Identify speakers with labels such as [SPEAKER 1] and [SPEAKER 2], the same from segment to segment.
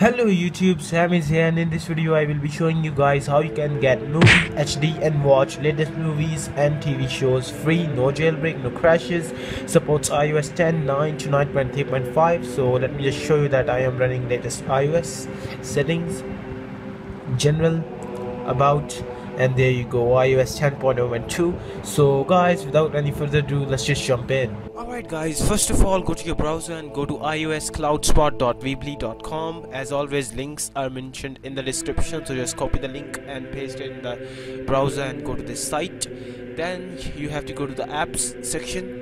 [SPEAKER 1] Hello YouTube, Sam is here and in this video I will be showing you guys how you can get movie HD and watch latest movies and TV shows free, no jailbreak, no crashes, supports iOS 10, 9 to 9.3.5 so let me just show you that I am running latest iOS settings, general, about and there you go iOS 10.0.2 so guys without any further ado let's just jump in. Alright guys first of all go to your browser and go to ioscloudspot.weebly.com as always links are mentioned in the description so just copy the link and paste it in the browser and go to this site. Then you have to go to the apps section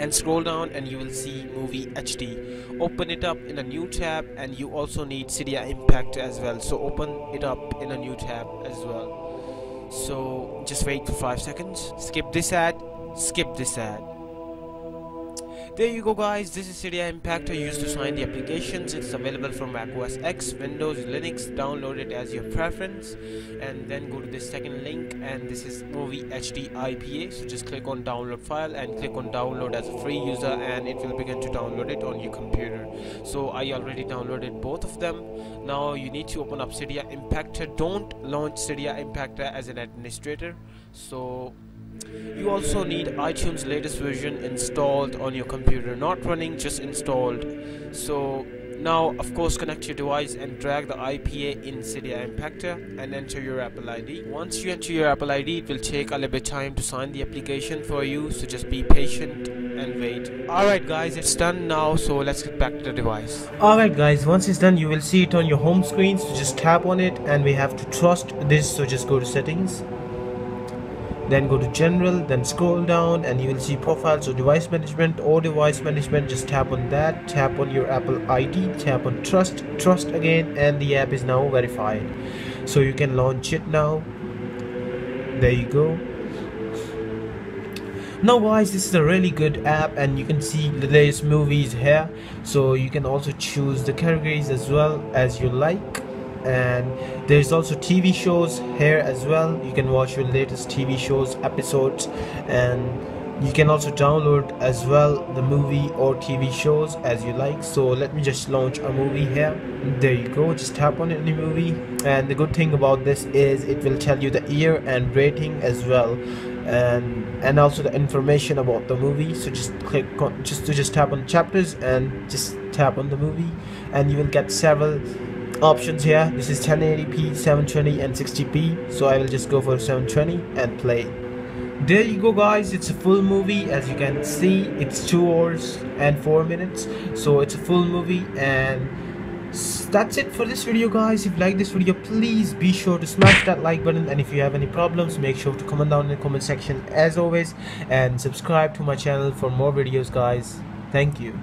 [SPEAKER 1] and scroll down and you will see movie HD open it up in a new tab and you also need Cydia Impact as well. So open it up in a new tab as well. So just wait for 5 seconds. Skip this ad. Skip this ad there you go guys, this is Cydia Impactor used to sign the applications. It's available for Mac OS X, Windows, Linux. Download it as your preference and then go to this second link and this is Movie HD IPA. So just click on download file and click on download as a free user and it will begin to download it on your computer. So I already downloaded both of them. Now you need to open up Cydia Impactor. Don't launch Cydia Impactor as an administrator. So you also need iTunes latest version installed on your computer not running just installed. So now of course connect your device and drag the IPA in Cydia Impactor and enter your Apple ID once you enter your Apple ID it will take a little bit time to sign the application for you so just be patient and wait. Alright guys it's done now so let's get back to the device. Alright guys once it's done you will see it on your home screen so just tap on it and we have to trust this so just go to settings then go to general then scroll down and you will see profiles or device management or device management. Just tap on that tap on your apple id tap on trust trust again and the app is now verified. So you can launch it now. There you go. Now guys this is a really good app and you can see the latest movies here. So you can also choose the categories as well as you like and there's also TV shows here as well. You can watch your latest TV shows episodes. And you can also download as well the movie or TV shows as you like. So let me just launch a movie here. There you go. Just tap on any movie. And the good thing about this is it will tell you the year and rating as well. And and also the information about the movie. So just click on just to just tap on chapters and just tap on the movie. And you will get several options here. This is 1080p 720 and 60p so i will just go for 720 and play. There you go guys. It's a full movie. As you can see it's two hours and four minutes. So it's a full movie. And that's it for this video guys. If you like this video please be sure to smash that like button. And if you have any problems make sure to comment down in the comment section as always. And subscribe to my channel for more videos guys. Thank you